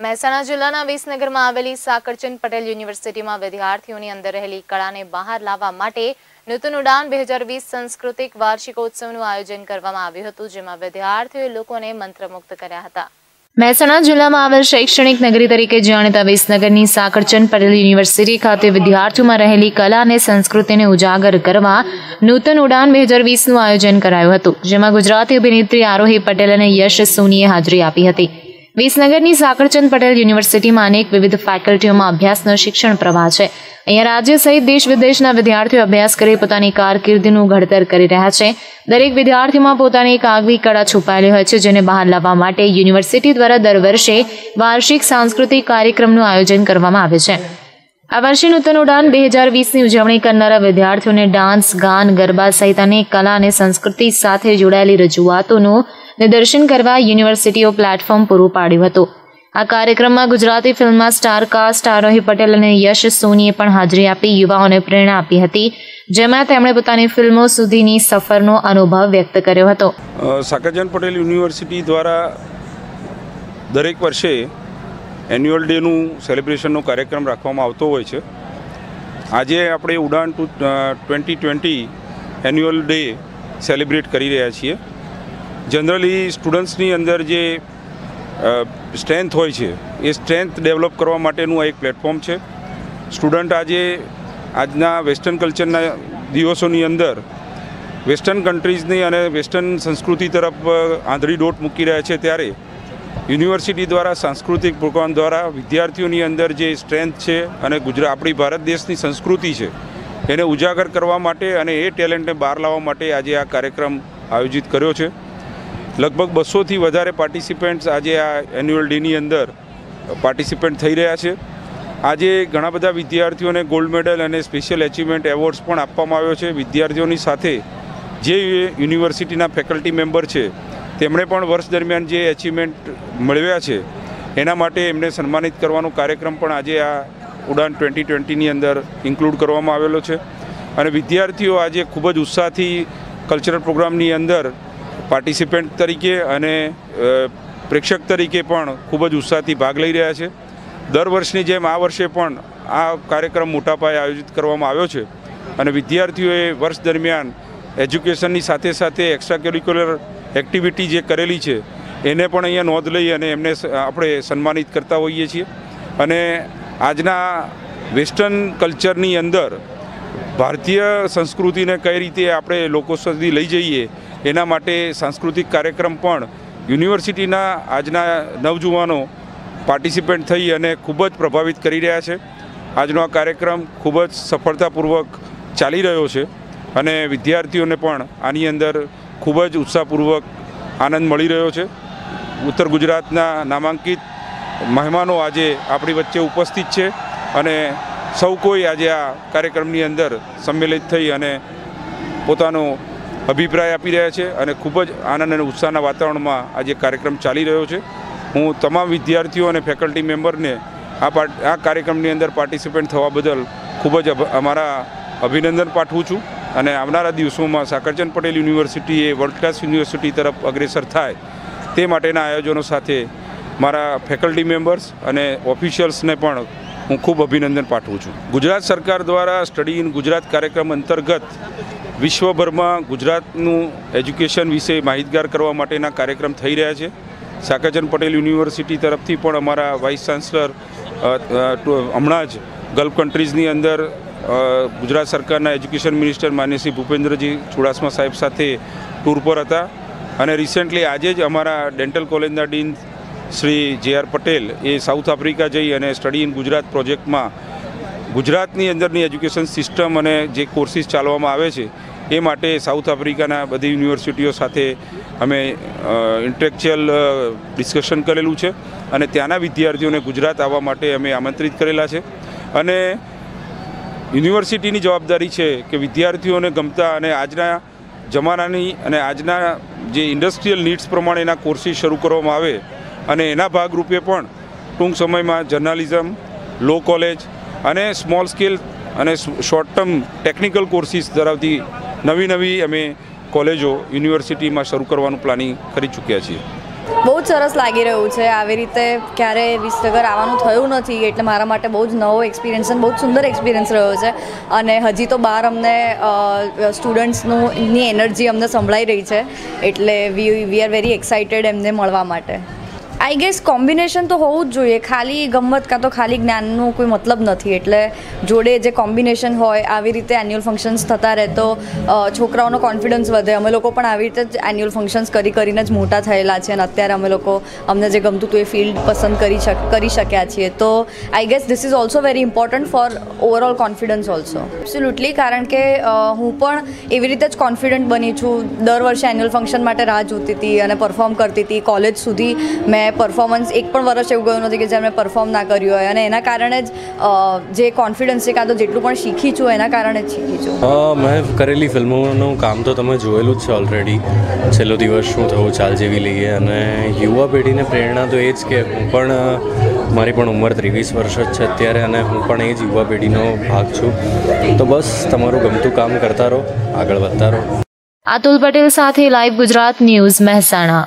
મહેસાણા જિલ્લાના વિસનગરમાં આવેલી સાકરચંદ પટેલ યુનિવર્સિટીમાં વિદ્યાર્થીઓની અંદર રહેલી કળાને બહાર લાવવા માટે નૂતન ઉડાન બે હજાર વીસ સાંસ્કૃતિક વાર્ષિકોત્સવનું આયોજન કરવામાં આવ્યું હતું, જેમાં વિદ્યાર્થીઓએ લોકોને મંત્રમુગ્ધ કર્યા હતા. મહેસાણા જિલ્લામાં આવેલ શૈક્ષણિક નગરી તરીકે જાણીતા વિસનગરની સાકરચંદ પટેલ યુનિવર્સિટી ખાતે વિદ્યાર્થીઓમાં રહેલી કલા અને સંસ્કૃતિને ઉજાગર કરવા નૂતન ઉડાન બે હજાર વીસનું આયોજન કરાયું હતું, જેમાં ગુજરાતી અભિનેત્રી આરોહી પટેલ અને યશ સોનીએ હાજરી આપી હતી. વિસનગરની સાકરચંદ પટેલ યુનિવર્સિટીમાં અનેક વિવિધ ફેકલ્ટીઓમાં અભ્યાસનો શિક્ષણ પ્રવાહ છે. અહીંયા રાજ્ય સહિત દેશ વિદેશના વિદ્યાર્થીઓ અભ્યાસ કરી પોતાની કારકિર્દીનું ઘડતર કરી રહ્યા છે. દરેક વિદ્યાર્થીમાં પોતાની એક આગવી કળા છુપાયેલી હોય છે, જેને બહાર લાવવા માટે યુનિવર્સિટી દ્વારા દર વર્ષે વાર્ષિક સાંસ્કૃતિક કાર્યક્રમનું આયોજન કરવામાં આવે છે. આ વર્ષે નૂતન ઉડાન બે હજાર વીસની ઉજવણી કરનારા વિદ્યાર્થીઓને ડાન્સ, ગાન, ગરબા સહિત અનેક કલા અને સંસ્કૃતિ સાથે જોડાયેલી રજૂઆતોનું નિદર્શન કરવા યુનિવર્સિટીઓ પ્લેટફોર્મ પૂરું પાડ્યું હતું. આ કાર્યક્રમમાં ગુજરાતી ફિલ્મમાં સ્ટાર કાસ્ટ આરોહી પટેલ અને યશ સોનીએ પણ હાજરી આપી, યુવાઓને પ્રેરણા આપી હતી, જેમાં તેમણે પોતાની ફિલ્મો સુધીની સફરનો અનુભવ વ્યક્ત કર્યો હતો. સાકરજન પટેલ યુનિવર્સિટી દ્વારા દરેક વર્ષે એન્યુઅલ ડેનું સેલિબ્રેશનનો કાર્યક્રમ રાખવામાં આવતો હોય છે. આજે આપણે Udaan two twenty twenty annual day celebrate કરી રહ્યા છીએ. જનરલી સ્ટુડન્ટ્સની અંદર જે સ્ટ્રેન્થ હોય છે, એ સ્ટ્રેન્થ ડેવલપ કરવા માટેનું આ એક પ્લેટફોર્મ છે. સ્ટુડન્ટ આજે આજના વેસ્ટર્ન કલ્ચરના દિવસોની અંદર વેસ્ટર્ન કન્ટ્રીઝની અને વેસ્ટર્ન સંસ્કૃતિ તરફ આંધળી દોટ મૂકી રહ્યા છે ત્યારે યુનિવર્સિટી દ્વારા, સાંસ્કૃતિક પ્રોગ્રામ દ્વારા વિદ્યાર્થીઓની અંદર જે સ્ટ્રેન્થ છે અને ગુજરાત આપણી ભારત દેશની સંસ્કૃતિ છે, એને ઉજાગર કરવા માટે અને એ ટેલેન્ટને બહાર લાવવા માટે આજે આ કાર્યક્રમ આયોજિત કર્યો છે. લગભગ બસોથી વધારે પાર્ટિસિપન્ટ્સ આજે આ એન્યુઅલ ડેની અંદર પાર્ટિસિપન્ટ થઈ રહ્યા છે. આજે ઘણા બધા વિદ્યાર્થીઓને ગોલ્ડ મેડલ અને સ્પેશિયલ એચિવમેન્ટ એવોર્ડ્સ પણ આપવામાં આવ્યો છે. વિદ્યાર્થીઓની સાથે જે યુનિવર્સિટીના ફેકલ્ટી મેમ્બર છે, તેમણે પણ વર્ષ દરમિયાન જે એચિવમેન્ટ મેળવ્યા છે, એના માટે એમને સન્માનિત કરવાનો કાર્યક્રમ પણ આજે આ ઉડાન ટ્વેન્ટી ટ્વેન્ટીની અંદર ઇન્ક્લુડ કરવામાં આવેલો છે. અને વિદ્યાર્થીઓ આજે ખૂબ જ ઉત્સાહથી કલ્ચરલ પ્રોગ્રામની અંદર પાર્ટિસિપન્ટ તરીકે અને પ્રેક્ષક તરીકે પણ ખૂબ જ ઉત્સાહથી ભાગ લઈ રહ્યા છે. દર વર્ષની જેમ આ વર્ષે પણ આ કાર્યક્રમ મોટા પાયે આયોજિત કરવામાં આવ્યો છે અને વિદ્યાર્થીઓએ વર્ષ દરમિયાન એજ્યુકેશનની સાથે સાથે એક્સ્ટ્રા કરિક્યુલર એક્ટિવિટી જે કરેલી છે, એને પણ અહીંયા નોંધ લઈ અને એમને આપણે સન્માનિત કરતા હોઈએ છીએ. અને આજના વેસ્ટર્ન કલ્ચરની અંદર ભારતીય સંસ્કૃતિને કઈ રીતે આપણે લોકો સુધી લઈ જઈએ એના માટે સાંસ્કૃતિક કાર્યક્રમ પણ યુનિવર્સિટીના આજના નવજુવાનો પાર્ટિસિપેન્ટ થઈ અને ખૂબ જ પ્રભાવિત કરી રહ્યા છે. આજનો આ કાર્યક્રમ ખૂબ જ સફળતાપૂર્વક ચાલી રહ્યો છે અને વિદ્યાર્થીઓને પણ આની અંદર ખૂબ જ ઉત્સાહપૂર્વક આનંદ મળી રહ્યો છે. ઉત્તર ગુજરાતના નામાંકિત મહેમાનો આજે આપણી વચ્ચે ઉપસ્થિત છે અને સૌ કોઈ આજે આ કાર્યક્રમની અંદર સંમેલિત થઈ અને પોતાનો અભિપ્રાય આપી રહ્યા છે અને ખૂબ જ આનંદ અને ઉત્સાહના વાતાવરણમાં આજે કાર્યક્રમ ચાલી રહ્યો છે. હું તમામ વિદ્યાર્થીઓ અને ફેકલ્ટી મેમ્બરને આ આ કાર્યક્રમની અંદર પાર્ટિસિપેન્ટ થવા બદલ ખૂબ જ અમારા અભિનંદન પાઠવું છું અને આવનારા દિવસોમાં સાકરચંદ પટેલ યુનિવર્સિટી એ વર્લ્ડ ક્લાસ યુનિવર્સિટી તરફ અગ્રેસર થાય તે માટેના આયોજનો સાથે મારા ફેકલ્ટી મેમ્બર્સ અને ઓફિશિયલ્સને પણ હું ખૂબ અભિનંદન પાઠવું છું. ગુજરાત સરકાર દ્વારા સ્ટડી ઇન ગુજરાત કાર્યક્રમ અંતર્ગત વિશ્વભરમાં ગુજરાતનું એજ્યુકેશન વિશે માહિતગાર કરવા માટેના કાર્યક્રમ થઈ રહ્યા છે. સાકરચંદ પટેલ યુનિવર્સિટી તરફથી પણ અમારા વાઇસ ચાન્સલર હમણાં જ ગલ્ફ કન્ટ્રીઝની અંદર ગુજરાત સરકારના એજ્યુકેશન મિનિસ્ટર માન્ય શ્રી ભૂપેન્દ્રજી ચુડાસમા સાહેબ સાથે ટૂર પર હતા. અને રિસેન્ટલી આજે જ અમારા ડેન્ટલ કોલેજના dean Shri J R Patel એ સાઉથ આફ્રિકા જઈ અને સ્ટડી ઇન ગુજરાત પ્રોજેક્ટમાં ગુજરાતની અંદરની એજ્યુકેશન સિસ્ટમ અને જે કોર્સિસ ચાલવામાં આવે છે, એ માટે સાઉથ આફ્રિકાના બધી યુનિવર્સિટીઓ સાથે અમે ઇન્ટેલેક્ચ્યુઅલ ડિસ્કશન કરેલું છે અને ત્યાંના વિદ્યાર્થીઓને ગુજરાત આવવા માટે અમે આમંત્રિત કરેલા છે. અને યુનિવર્સિટીની જવાબદારી છે કે વિદ્યાર્થીઓને ગમતા અને આજના જમાનાની અને આજના જે ઇન્ડસ્ટ્રીયલ નીડ્સ પ્રમાણેના કોર્સિસ શરૂ કરવામાં આવે અને એના ભાગરૂપે પણ ટૂંક સમયમાં જર્નાલિઝમ લો કોલેજ અને સ્મોલ સ્કેલ અને શોર્ટ ટર્મ ટેકનિકલ કોર્સિસ ધરાવતી નવી નવી અમે કોલેજો, યુનિવર્સિટીમાં શરૂ કરવાનું પ્લાનિંગ કરી ચૂક્યા છીએ. બહુ જ સરસ લાગી રહ્યું છે. આવી રીતે ક્યારે વિસનગર આવવાનું થયું નથી એટલે મારા માટે બહુ જ નવો એક્સપિરિયન્સ અને બહુ જ સુંદર એક્સપિરિયન્સ રહ્યો છે. અને હજી તો બહાર અમને સ્ટુડન્ટ્સનું એનર્જી અમને સંભળાઈ રહી છે. એટલે we we are very excited એમને મળવા માટે. આઈ ગેસ કોમ્બિનેશન તો હોવું જ જોઈએ. ખાલી ગમત કાં તો ખાલી જ્ઞાનનો કોઈ મતલબ નથી. એટલે જોડે જે કોમ્બિનેશન હોય, આવી રીતે એન્યુઅલ ફંક્શન્સ થતા રહે તો છોકરાઓનો કોન્ફિડન્સ વધે. અમે લોકો પણ આવી રીતે જ એન્યુઅલ ફંક્શન્સ કરી કરીને જ મોટા થયેલા છે અને અત્યારે અમે લોકો અમને જે ગમતું હતું એ ફિલ્ડ પસંદ કરી શક, કરી શક્યા છીએ. તો I guess this is also very important for overall confidence also absolutely કારણ કે હું પણ એવી રીતે જ કોન્ફિડન્ટ બની છું. દર વર્ષે એન્યુઅલ ફંક્શન માટે રાહ જોતી હતી અને પરફોર્મ કરતી હતી. કોલેજ સુધી મેં પરફોર્મન્સ એક પણ વર્ષ એવું ગયું નથી કે જે મેં પરફોર્મ ના કર્યું હોય. અને એના કારણે જ જે કોન્ફિડન્સ છે કાં તો જેટલું પણ શીખી છું એના કારણે જ શીખી છું. મેં કરેલી ફિલ્મોનું કામ તો તમે જોયેલું જ છે ઓલરેડી છેલ્લો દિવસ શું થયું ચાલ જેવી લઈએ. અને યુવા પેઢીને પ્રેરણા તો એ જ કે હું પણ મારી પણ ઉંમર ત્રેવીસ વર્ષ જ છે અત્યારે અને હું પણ એ જ યુવા પેઢીનો ભાગ છું. તો બસ તમારું ગમતું કામ કરતા રહો આગળ વધતા રહો. અતુલ પટેલ સાથે લાઈવ ગુજરાત ન્યૂઝ મહેસાણા.